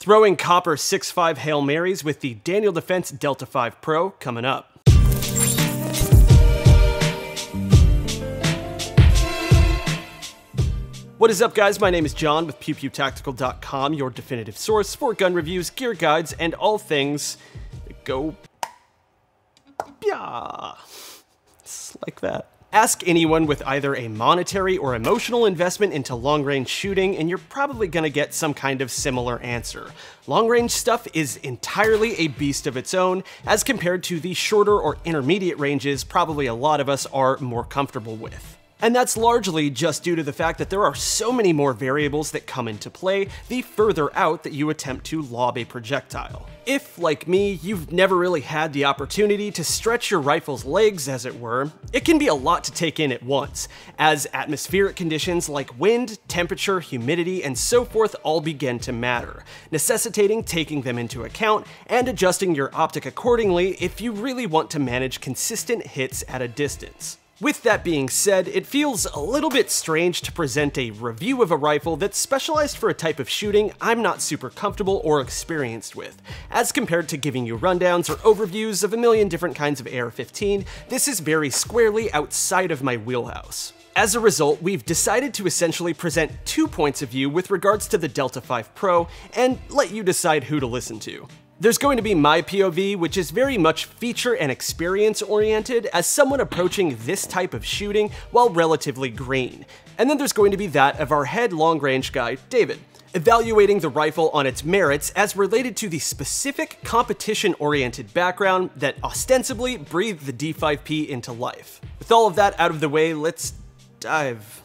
Throwing copper 6.5 Hail Marys with the Daniel Defense Delta 5 Pro coming up. What is up, guys? My name is John with PewPewTactical.com, your definitive source for gun reviews, gear guides, and all things that go. Yeah. It's like that. Ask anyone with either a monetary or emotional investment into long range shooting, and you're probably gonna get some kind of similar answer. Long range stuff is entirely a beast of its own, as compared to the shorter or intermediate ranges probably a lot of us are more comfortable with. And that's largely just due to the fact that there are so many more variables that come into play the further out that you attempt to lob a projectile. If, like me, you've never really had the opportunity to stretch your rifle's legs, as it were, it can be a lot to take in at once, as atmospheric conditions like wind, temperature, humidity, and so forth all begin to matter, necessitating taking them into account and adjusting your optic accordingly if you really want to manage consistent hits at a distance. With that being said, it feels a little bit strange to present a review of a rifle that's specialized for a type of shooting I'm not super comfortable or experienced with. As compared to giving you rundowns or overviews of a million different kinds of AR-15, this is very squarely outside of my wheelhouse. As a result, we've decided to essentially present two points of view with regards to the Delta 5 Pro, and let you decide who to listen to. There's going to be my POV, which is very much feature and experience oriented as someone approaching this type of shooting while relatively green. And then there's going to be that of our head long range guy, David, evaluating the rifle on its merits as related to the specific competition oriented background that ostensibly breathed the D5P into life. With all of that out of the way, let's dive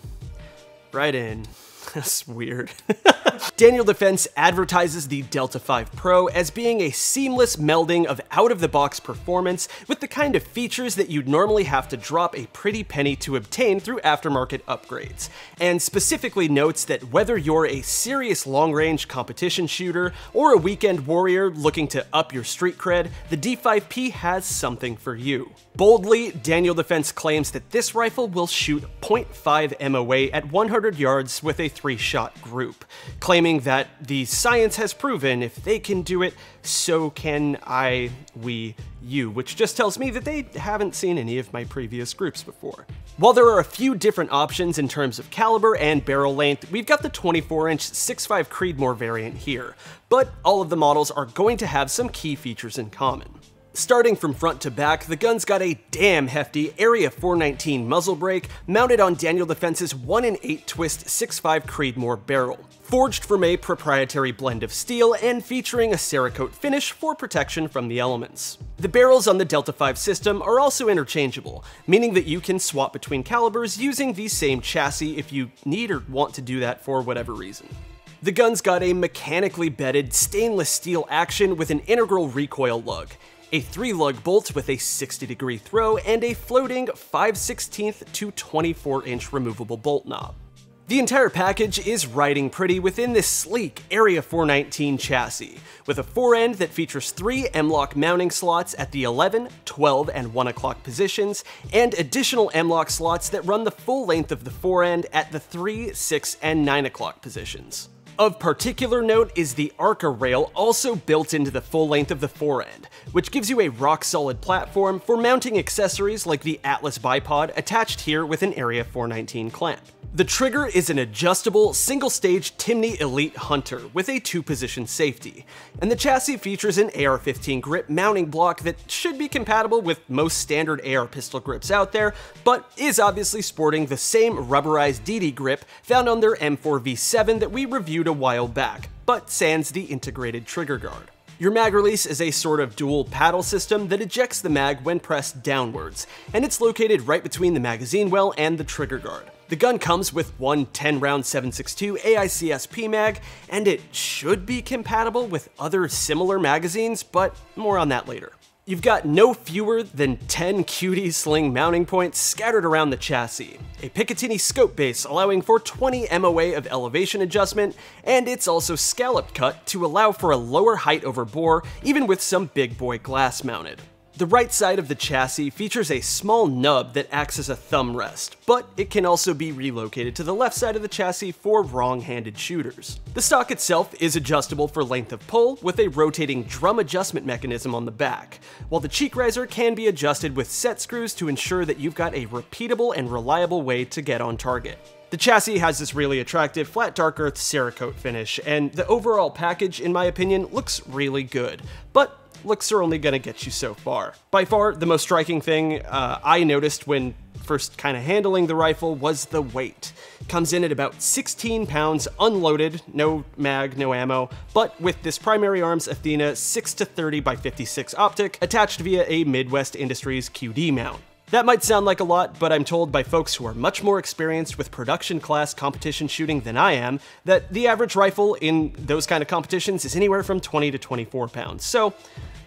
right in. That's weird. Daniel Defense advertises the Delta 5 Pro as being a seamless melding of out-of-the-box performance with the kind of features that you'd normally have to drop a pretty penny to obtain through aftermarket upgrades, and specifically notes that whether you're a serious long-range competition shooter or a weekend warrior looking to up your street cred, the D5P has something for you. Boldly, Daniel Defense claims that this rifle will shoot 0.5 MOA at 100 yards with a three-shot group, claiming that the science has proven if they can do it, so can I, we, you, which just tells me that they haven't seen any of my previous groups before. While there are a few different options in terms of caliber and barrel length, we've got the 24-inch 6.5 Creedmoor variant here, but all of the models are going to have some key features in common. Starting from front to back, the gun's got a damn hefty Area 419 muzzle brake mounted on Daniel Defense's 1 in 8 twist 6.5 Creedmoor barrel. Forged from a proprietary blend of steel and featuring a Cerakote finish for protection from the elements. The barrels on the Delta 5 system are also interchangeable, meaning that you can swap between calibers using the same chassis if you need or want to do that for whatever reason. The gun's got a mechanically bedded stainless steel action with an integral recoil lug, a 3 lug bolt with a 60 degree throw, and a floating 5 16 to 24 inch removable bolt knob. The entire package is riding pretty within this sleek Area 419 chassis, with a forend that features three M-LOK mounting slots at the 11, 12, and 1 o'clock positions, and additional M-LOK slots that run the full length of the forend at the 3, 6, and 9 o'clock positions. Of particular note is the Arca rail also built into the full length of the forend, which gives you a rock-solid platform for mounting accessories like the Atlas bipod attached here with an Area 419 clamp. The trigger is an adjustable, single-stage Timney Elite Hunter with a two-position safety, and the chassis features an AR-15 grip mounting block that should be compatible with most standard AR pistol grips out there, but is obviously sporting the same rubberized DD grip found on their M4V7 that we reviewed a while back, but sans the integrated trigger guard. Your mag release is a sort of dual paddle system that ejects the mag when pressed downwards, and it's located right between the magazine well and the trigger guard. The gun comes with one 10 round 7.62 AICS mag, and it should be compatible with other similar magazines, but more on that later. You've got no fewer than 10 QD sling mounting points scattered around the chassis, a Picatinny scope base allowing for 20 MOA of elevation adjustment, and it's also scalloped cut to allow for a lower height over bore even with some big boy glass mounted. The right side of the chassis features a small nub that acts as a thumb rest, but it can also be relocated to the left side of the chassis for wrong-handed shooters. The stock itself is adjustable for length of pull with a rotating drum adjustment mechanism on the back, while the cheek riser can be adjusted with set screws to ensure that you've got a repeatable and reliable way to get on target. The chassis has this really attractive flat dark earth Cerakote finish, and the overall package, in my opinion, looks really good. But looks are only gonna get you so far. By far, the most striking thing uh, I noticed when first kind of handling the rifle was the weight. Comes in at about 16 pounds unloaded, no mag, no ammo, but with this primary arms Athena 6 to 30 by 56 optic attached via a Midwest Industries QD mount. That might sound like a lot, but I'm told by folks who are much more experienced with production class competition shooting than I am that the average rifle in those kind of competitions is anywhere from 20 to 24 pounds. So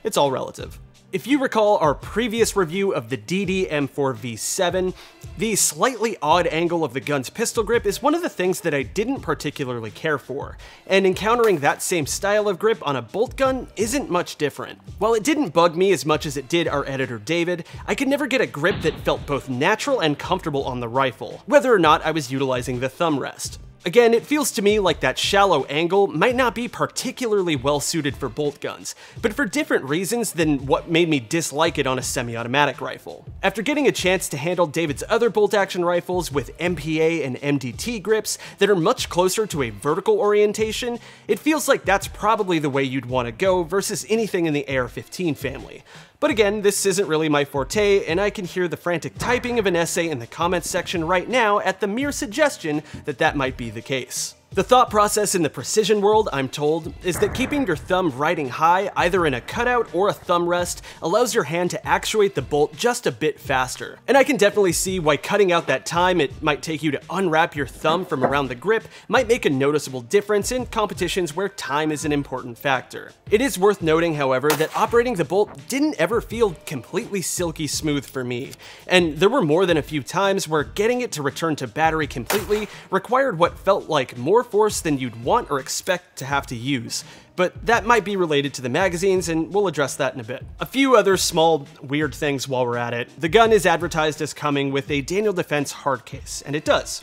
it's all relative. If you recall our previous review of the DD M4V7, the slightly odd angle of the gun's pistol grip is one of the things that I didn't particularly care for, and encountering that same style of grip on a bolt gun isn't much different. While it didn't bug me as much as it did our editor David, I could never get a grip that felt both natural and comfortable on the rifle, whether or not I was utilizing the thumb rest. Again, it feels to me like that shallow angle might not be particularly well suited for bolt guns, but for different reasons than what made me dislike it on a semi-automatic rifle. After getting a chance to handle David's other bolt action rifles with MPA and MDT grips that are much closer to a vertical orientation, it feels like that's probably the way you'd want to go versus anything in the AR-15 family. But again, this isn't really my forte, and I can hear the frantic typing of an essay in the comments section right now at the mere suggestion that that might be the case. The thought process in the precision world, I'm told, is that keeping your thumb riding high, either in a cutout or a thumb rest, allows your hand to actuate the bolt just a bit faster. And I can definitely see why cutting out that time it might take you to unwrap your thumb from around the grip might make a noticeable difference in competitions where time is an important factor. It is worth noting, however, that operating the bolt didn't ever feel completely silky smooth for me, and there were more than a few times where getting it to return to battery completely required what felt like more more force than you'd want or expect to have to use, but that might be related to the magazines, and we'll address that in a bit. A few other small weird things while we're at it. The gun is advertised as coming with a Daniel Defense hard case, and it does.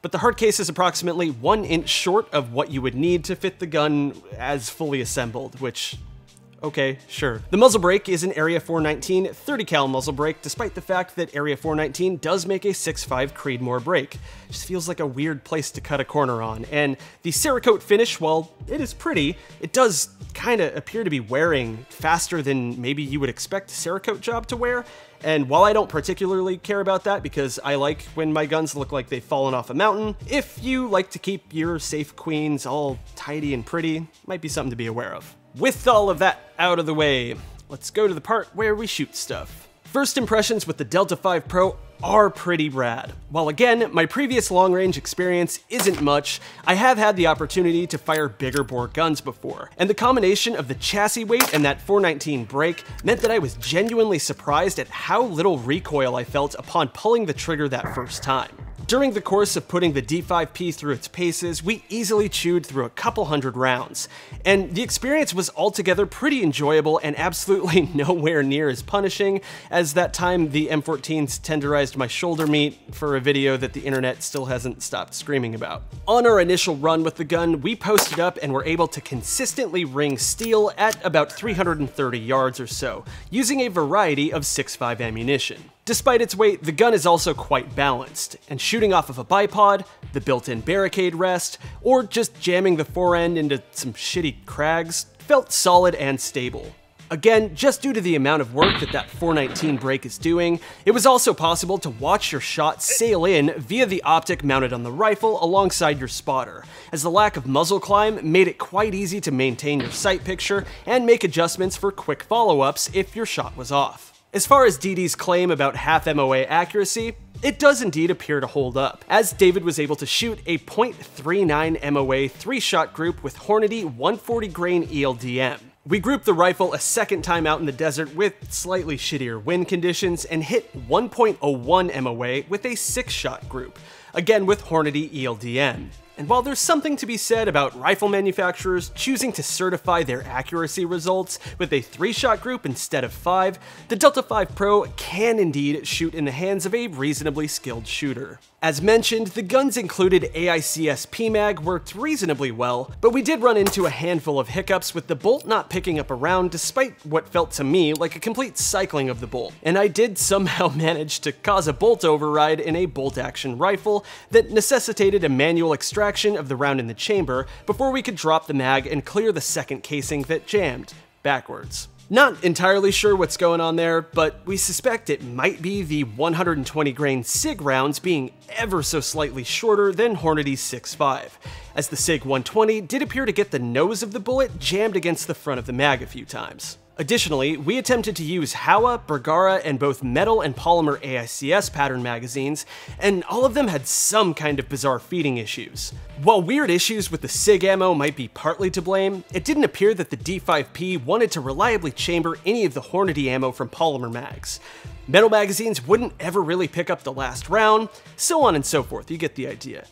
But the hard case is approximately one inch short of what you would need to fit the gun as fully assembled, which Okay, sure. The muzzle brake is an Area 419 30 cal muzzle brake, despite the fact that Area 419 does make a 6.5 Creedmoor brake. Just feels like a weird place to cut a corner on. And the Cerakote finish, while it is pretty, it does kind of appear to be wearing faster than maybe you would expect a Cerakote job to wear. And while I don't particularly care about that because I like when my guns look like they've fallen off a mountain, if you like to keep your safe queens all tidy and pretty, might be something to be aware of. With all of that out of the way, let's go to the part where we shoot stuff. First impressions with the Delta 5 Pro are pretty rad. While again, my previous long range experience isn't much, I have had the opportunity to fire bigger bore guns before, and the combination of the chassis weight and that 419 brake meant that I was genuinely surprised at how little recoil I felt upon pulling the trigger that first time. During the course of putting the D5P through its paces, we easily chewed through a couple hundred rounds, and the experience was altogether pretty enjoyable and absolutely nowhere near as punishing as that time the M14s tenderized my shoulder meat for a video that the internet still hasn't stopped screaming about. On our initial run with the gun, we posted up and were able to consistently ring steel at about 330 yards or so, using a variety of 6.5 ammunition. Despite its weight, the gun is also quite balanced, and shooting off of a bipod, the built-in barricade rest, or just jamming the forend into some shitty crags felt solid and stable. Again, just due to the amount of work that that 419 brake is doing, it was also possible to watch your shot sail in via the optic mounted on the rifle alongside your spotter, as the lack of muzzle climb made it quite easy to maintain your sight picture and make adjustments for quick follow-ups if your shot was off. As far as DD's claim about half MOA accuracy, it does indeed appear to hold up, as David was able to shoot a .39 MOA 3-shot group with Hornady 140 grain ELDM. We grouped the rifle a second time out in the desert with slightly shittier wind conditions and hit 1.01 MOA with a 6-shot group, again with Hornady ELDM. And while there's something to be said about rifle manufacturers choosing to certify their accuracy results with a 3-shot group instead of 5, the Delta 5 Pro can indeed shoot in the hands of a reasonably skilled shooter. As mentioned, the guns included AICS PMAG worked reasonably well, but we did run into a handful of hiccups with the bolt not picking up a round despite what felt to me like a complete cycling of the bolt. And I did somehow manage to cause a bolt override in a bolt action rifle that necessitated a manual extraction of the round in the chamber before we could drop the mag and clear the second casing that jammed backwards. Not entirely sure what's going on there, but we suspect it might be the 120 grain SIG rounds being ever so slightly shorter than Hornady's 6.5, as the SIG 120 did appear to get the nose of the bullet jammed against the front of the mag a few times. Additionally, we attempted to use Howa, Bergara, and both metal and polymer AICS pattern magazines, and all of them had some kind of bizarre feeding issues. While weird issues with the SIG ammo might be partly to blame, it didn't appear that the D5P wanted to reliably chamber any of the Hornady ammo from polymer mags. Metal magazines wouldn't ever really pick up the last round, so on and so forth, you get the idea.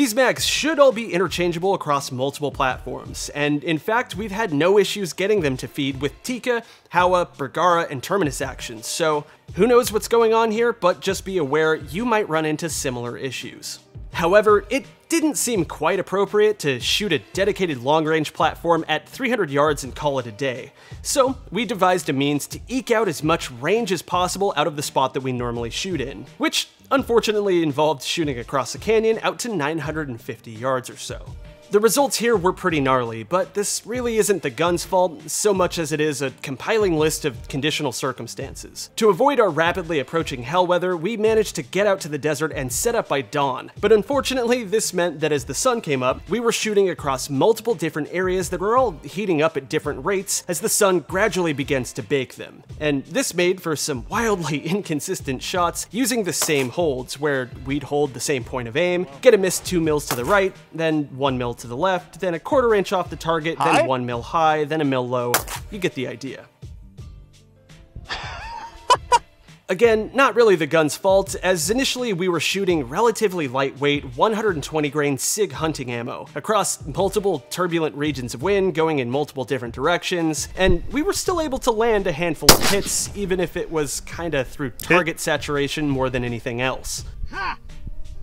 These mags should all be interchangeable across multiple platforms, and in fact, we've had no issues getting them to feed with Tikka, Howa, Bergara, and Terminus actions, so who knows what's going on here, but just be aware you might run into similar issues. However, it didn't seem quite appropriate to shoot a dedicated long-range platform at 300 yards and call it a day. So we devised a means to eke out as much range as possible out of the spot that we normally shoot in, which unfortunately involved shooting across a canyon out to 950 yards or so. The results here were pretty gnarly, but this really isn't the gun's fault so much as it is a compiling list of conditional circumstances. To avoid our rapidly approaching hell weather, we managed to get out to the desert and set up by dawn, but unfortunately this meant that as the sun came up, we were shooting across multiple different areas that were all heating up at different rates as the sun gradually begins to bake them. And this made for some wildly inconsistent shots using the same holds, where we'd hold the same point of aim, get a miss 2 mils to the right, then 1 mil to the left, then a quarter inch off the target, then one mil high, then a mil low. You get the idea. Again, not really the gun's fault, as initially we were shooting relatively lightweight 120 grain SIG hunting ammo across multiple turbulent regions of wind going in multiple different directions, and we were still able to land a handful of hits even if it was kinda through target saturation more than anything else.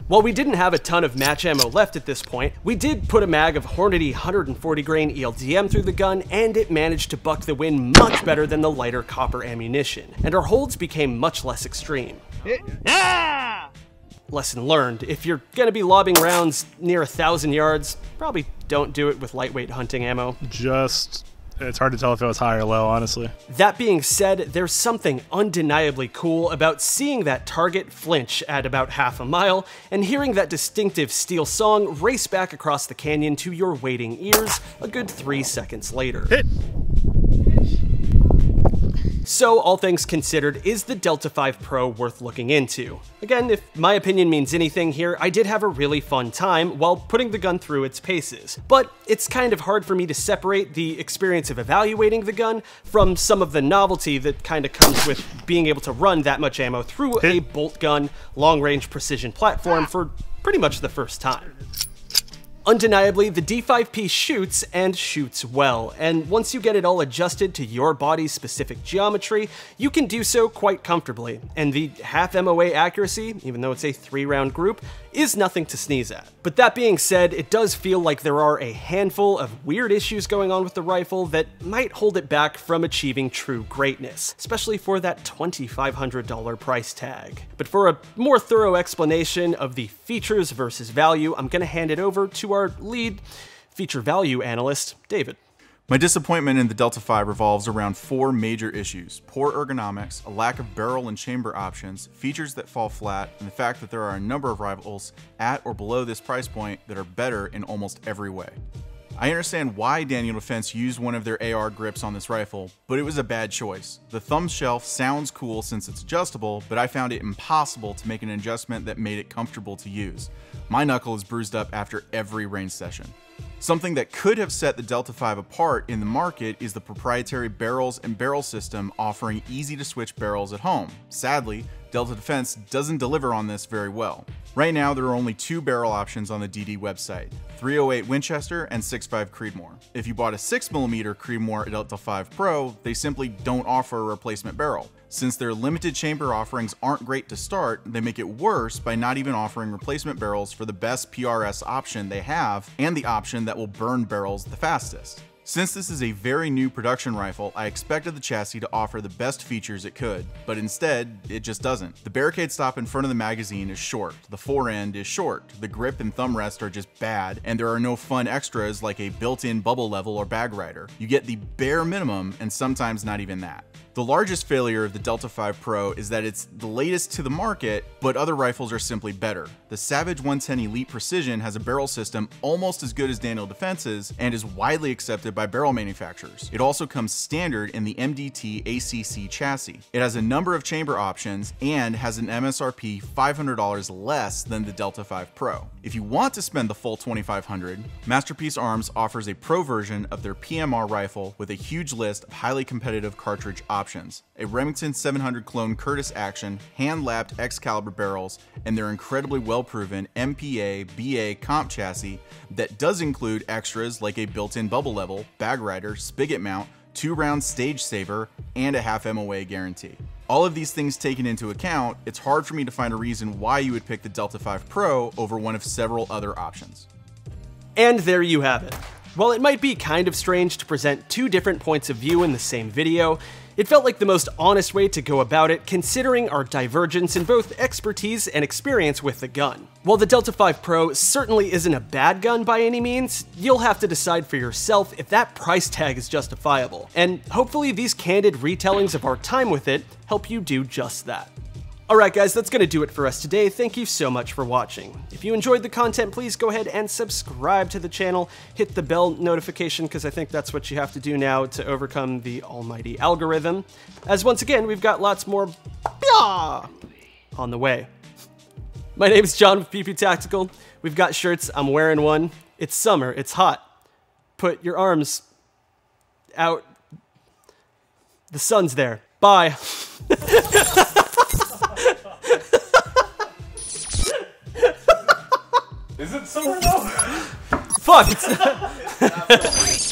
While we didn't have a ton of match ammo left at this point, we did put a mag of Hornady 140 grain ELDM through the gun, and it managed to buck the wind much better than the lighter copper ammunition, and our holds became much less extreme. Yeah! Lesson learned, if you're gonna be lobbing rounds near a thousand yards, probably don't do it with lightweight hunting ammo. Just it's hard to tell if it was high or low, honestly. That being said, there's something undeniably cool about seeing that target flinch at about half a mile and hearing that distinctive steel song race back across the canyon to your waiting ears a good three seconds later. Hit. So, all things considered, is the Delta 5 Pro worth looking into? Again, if my opinion means anything here, I did have a really fun time while putting the gun through its paces. But it's kind of hard for me to separate the experience of evaluating the gun from some of the novelty that kind of comes with being able to run that much ammo through a bolt gun, long range precision platform for pretty much the first time. Undeniably, the D5P shoots and shoots well, and once you get it all adjusted to your body's specific geometry, you can do so quite comfortably, and the half MOA accuracy, even though it's a three round group, is nothing to sneeze at. But that being said, it does feel like there are a handful of weird issues going on with the rifle that might hold it back from achieving true greatness, especially for that $2,500 price tag. But for a more thorough explanation of the features versus value, I'm gonna hand it over to our lead feature value analyst, David. My disappointment in the Delta 5 revolves around four major issues poor ergonomics, a lack of barrel and chamber options, features that fall flat, and the fact that there are a number of rivals at or below this price point that are better in almost every way. I understand why Daniel Defense used one of their AR grips on this rifle, but it was a bad choice. The thumb shelf sounds cool since it's adjustable, but I found it impossible to make an adjustment that made it comfortable to use. My knuckle is bruised up after every range session. Something that could have set the Delta 5 apart in the market is the proprietary barrels and barrel system offering easy to switch barrels at home. Sadly, Delta Defense doesn't deliver on this very well. Right now, there are only two barrel options on the DD website 308 Winchester and 6.5 Creedmoor. If you bought a 6mm Creedmoor Delta 5 Pro, they simply don't offer a replacement barrel. Since their limited chamber offerings aren't great to start, they make it worse by not even offering replacement barrels for the best PRS option they have and the option that will burn barrels the fastest. Since this is a very new production rifle, I expected the chassis to offer the best features it could, but instead, it just doesn't. The barricade stop in front of the magazine is short, the fore end is short, the grip and thumb rest are just bad, and there are no fun extras like a built-in bubble level or bag rider. You get the bare minimum, and sometimes not even that. The largest failure of the Delta 5 Pro is that it's the latest to the market, but other rifles are simply better. The Savage 110 Elite Precision has a barrel system almost as good as Daniel Defense's and is widely accepted by barrel manufacturers. It also comes standard in the MDT ACC chassis. It has a number of chamber options and has an MSRP $500 less than the Delta 5 Pro. If you want to spend the full 2,500, Masterpiece Arms offers a pro version of their PMR rifle with a huge list of highly competitive cartridge options a Remington 700 clone Curtis Action, hand lapped Excalibur barrels, and their incredibly well proven MPA BA comp chassis that does include extras like a built in bubble level, bag rider, spigot mount, two round stage saver, and a half MOA guarantee. All of these things taken into account, it's hard for me to find a reason why you would pick the Delta 5 Pro over one of several other options. And there you have it. While it might be kind of strange to present two different points of view in the same video, it felt like the most honest way to go about it considering our divergence in both expertise and experience with the gun. While the Delta 5 Pro certainly isn't a bad gun by any means, you'll have to decide for yourself if that price tag is justifiable, and hopefully these candid retellings of our time with it help you do just that. Alright guys, that's gonna do it for us today. Thank you so much for watching. If you enjoyed the content, please go ahead and subscribe to the channel. Hit the bell notification, because I think that's what you have to do now to overcome the almighty algorithm. As once again, we've got lots more on the way. My name is John with PewPew Tactical. We've got shirts, I'm wearing one. It's summer, it's hot. Put your arms out. The sun's there. Bye. Is it? Fuck!